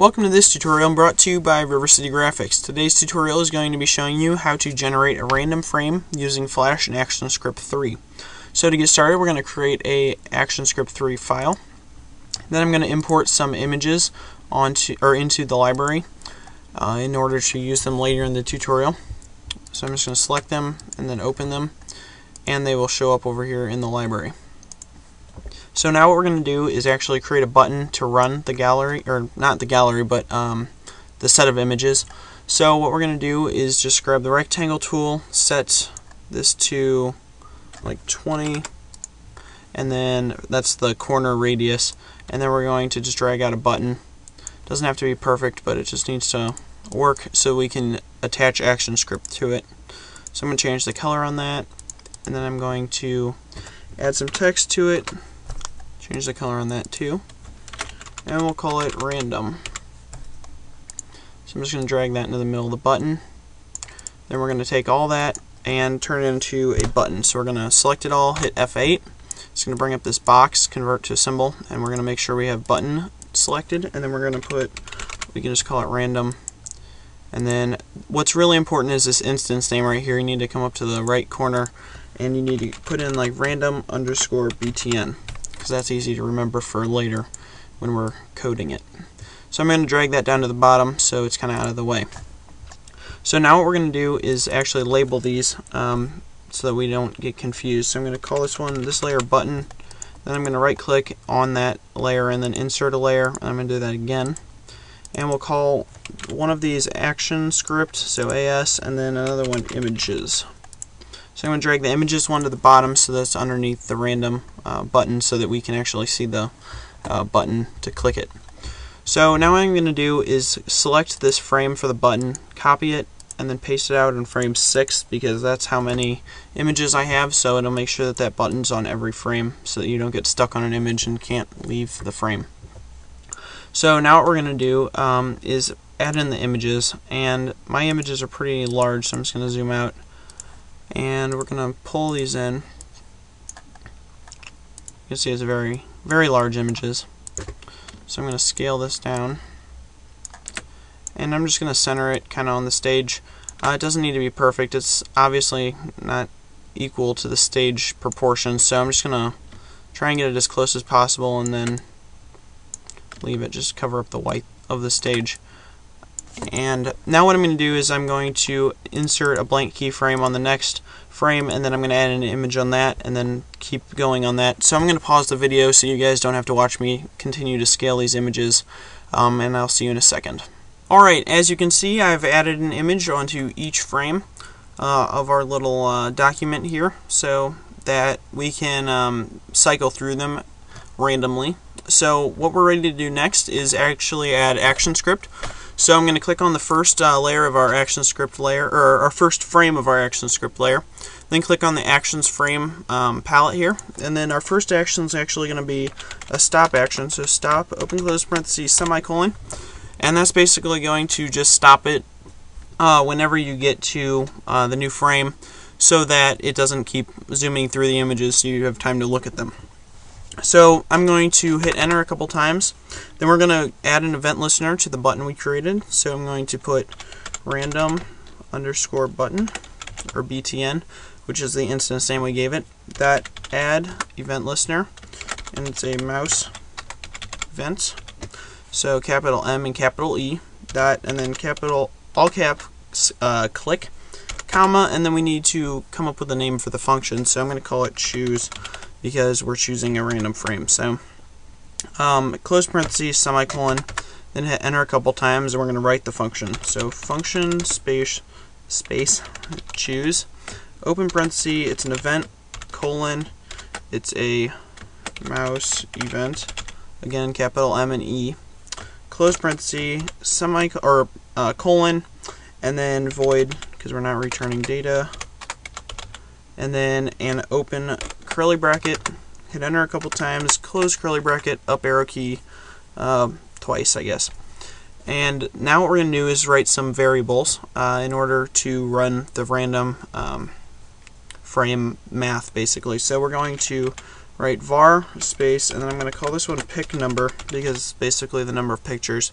Welcome to this tutorial brought to you by RiverCityGraphix. Today's tutorial is going to be showing you how to generate a random frame using Flash and ActionScript 3. So to get started we're going to create a ActionScript 3 file. Then I'm going to import some images onto or into the library uh, in order to use them later in the tutorial. So I'm just going to select them and then open them and they will show up over here in the library. So now what we're going to do is actually create a button to run the gallery, or not the gallery, but um, the set of images. So what we're going to do is just grab the rectangle tool, set this to like 20, and then that's the corner radius, and then we're going to just drag out a button. Doesn't have to be perfect, but it just needs to work so we can attach ActionScript to it. So I'm going to change the color on that, and then I'm going to add some text to it Change the color on that too. And we'll call it random. So I'm just going to drag that into the middle of the button. Then we're going to take all that and turn it into a button. So we're going to select it all, hit F8. It's going to bring up this box, convert to a symbol, and we're going to make sure we have button selected. And then we're going to put, we can just call it random. And then what's really important is this instance name right here. You need to come up to the right corner and you need to put in like random underscore btn because that's easy to remember for later when we're coding it. So I'm going to drag that down to the bottom so it's kind of out of the way. So now what we're going to do is actually label these um, so that we don't get confused. So I'm going to call this one this layer button. Then I'm going to right click on that layer and then insert a layer. I'm going to do that again. And we'll call one of these action script, so AS, and then another one images. So I'm going to drag the images one to the bottom so that's underneath the random uh, button so that we can actually see the uh, button to click it. So now what I'm going to do is select this frame for the button, copy it, and then paste it out in frame 6 because that's how many images I have so it'll make sure that that button's on every frame so that you don't get stuck on an image and can't leave the frame. So now what we're going to do um, is add in the images and my images are pretty large so I'm just going to zoom out and we're going to pull these in. You can see it's very, very large images. So I'm going to scale this down. And I'm just going to center it kind of on the stage. Uh, it doesn't need to be perfect. It's obviously not equal to the stage proportions, so I'm just going to try and get it as close as possible and then leave it, just cover up the white of the stage. And now what I'm going to do is I'm going to insert a blank keyframe on the next frame and then I'm going to add an image on that and then keep going on that. So I'm going to pause the video so you guys don't have to watch me continue to scale these images um, and I'll see you in a second. Alright, as you can see I've added an image onto each frame uh, of our little uh, document here so that we can um, cycle through them randomly. So what we're ready to do next is actually add ActionScript. So I'm going to click on the first uh, layer of our action script layer, or our first frame of our action script layer. Then click on the Actions Frame um, palette here. And then our first action is actually going to be a stop action. So stop, open close parentheses, semicolon. And that's basically going to just stop it uh, whenever you get to uh, the new frame so that it doesn't keep zooming through the images so you have time to look at them. So I'm going to hit enter a couple times. Then we're going to add an event listener to the button we created. So I'm going to put random underscore button or BTN, which is the instance name we gave it. That add event listener, and it's a mouse event. So capital M and capital E dot, and then capital all caps uh, click comma, and then we need to come up with a name for the function. So I'm going to call it choose because we're choosing a random frame. So um, close parentheses, semicolon, then hit enter a couple times, and we're going to write the function. So function space space choose open parenthesis. It's an event colon. It's a mouse event. Again, capital M and E. Close parenthesis, semi or uh, colon, and then void because we're not returning data. And then an open curly bracket, hit enter a couple times, close curly bracket, up arrow key uh, twice, I guess. And now what we're going to do is write some variables uh, in order to run the random um, frame math, basically. So we're going to write var space, and then I'm going to call this one pick number because it's basically the number of pictures.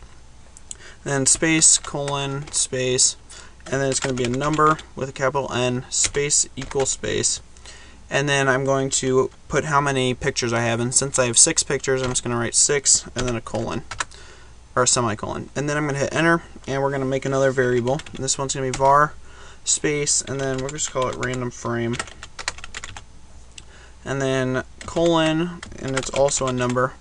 then space, colon, space, and then it's going to be a number with a capital N, space equal space, and then I'm going to put how many pictures I have, and since I have six pictures, I'm just going to write six, and then a colon, or a semicolon, and then I'm going to hit enter, and we're going to make another variable, and this one's going to be var space, and then we'll just call it random frame, and then colon, and it's also a number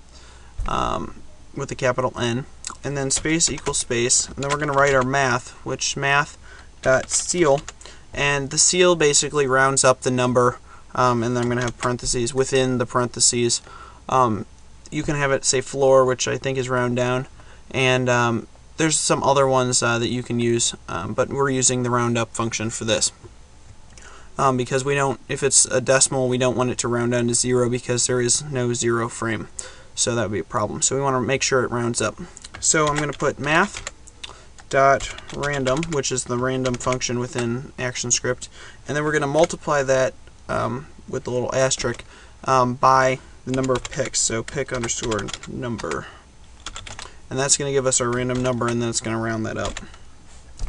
um, with a capital N, and then space equals space, and then we're going to write our math, which math dot ceil, and the ceil basically rounds up the number, um, and then I'm going to have parentheses within the parentheses. Um, you can have it say floor, which I think is round down, and um, there's some other ones uh, that you can use, um, but we're using the round up function for this um, because we don't, if it's a decimal, we don't want it to round down to zero because there is no zero frame. So that would be a problem. So we want to make sure it rounds up. So I'm going to put math dot random, which is the random function within ActionScript, and then we're going to multiply that um, with the little asterisk um, by the number of picks. So pick underscore number, and that's going to give us our random number, and then it's going to round that up.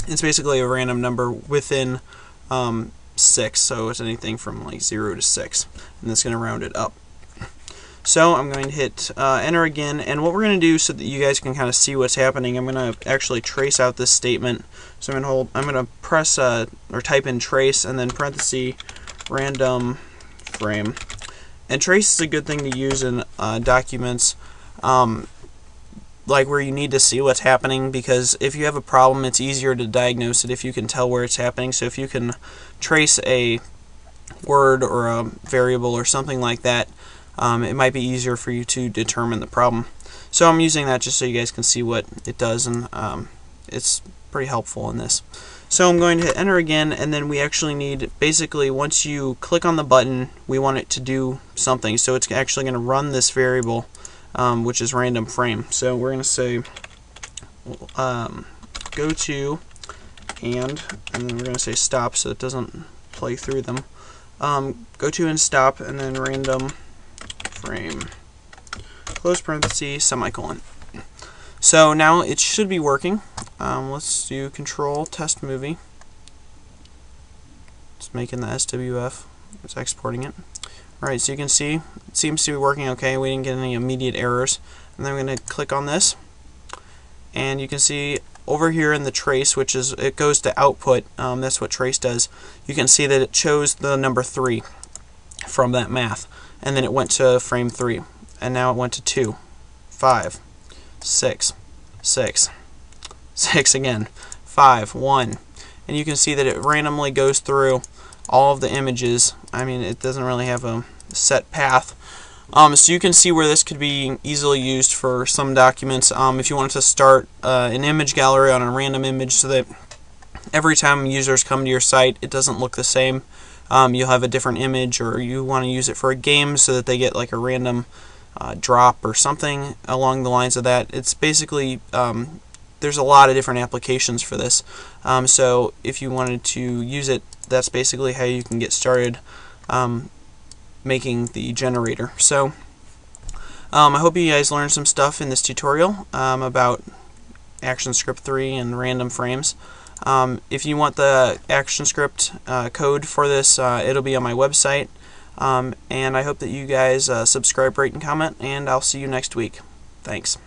It's basically a random number within um, 6, so it's anything from like 0 to 6, and that's going to round it up. So I'm going to hit uh, enter again, and what we're going to do so that you guys can kind of see what's happening, I'm going to actually trace out this statement. So I'm going to hold, I'm going to press uh, or type in trace and then parenthesis random frame. And trace is a good thing to use in uh, documents. Um, like where you need to see what's happening because if you have a problem it's easier to diagnose it if you can tell where it's happening so if you can trace a word or a variable or something like that um, it might be easier for you to determine the problem so I'm using that just so you guys can see what it does and um, it's pretty helpful in this so I'm going to hit enter again and then we actually need basically once you click on the button we want it to do something so it's actually going to run this variable um, which is random frame. So we're going to say um, go to and, and then we're going to say stop so it doesn't play through them. Um, go to and stop, and then random frame, close parenthesis, semicolon. So now it should be working. Um, let's do control test movie. It's making the SWF. It's exporting it. Alright, so you can see it seems to be working okay. We didn't get any immediate errors. And then I'm going to click on this. And you can see over here in the trace, which is, it goes to output, um, that's what trace does, you can see that it chose the number 3 from that math. And then it went to frame 3. And now it went to 2, 5, 6, 6, 6 again, 5, 1. And you can see that it randomly goes through all of the images. I mean, it doesn't really have a set path. Um, so you can see where this could be easily used for some documents. Um, if you wanted to start uh, an image gallery on a random image so that every time users come to your site, it doesn't look the same. Um, you'll have a different image, or you want to use it for a game so that they get like a random uh, drop or something along the lines of that. It's basically um, there's a lot of different applications for this. Um, so if you wanted to use it that's basically how you can get started um, making the generator. So um, I hope you guys learned some stuff in this tutorial um, about ActionScript 3 and random frames. Um, if you want the ActionScript uh, code for this, uh, it'll be on my website. Um, and I hope that you guys uh, subscribe, rate, and comment, and I'll see you next week. Thanks.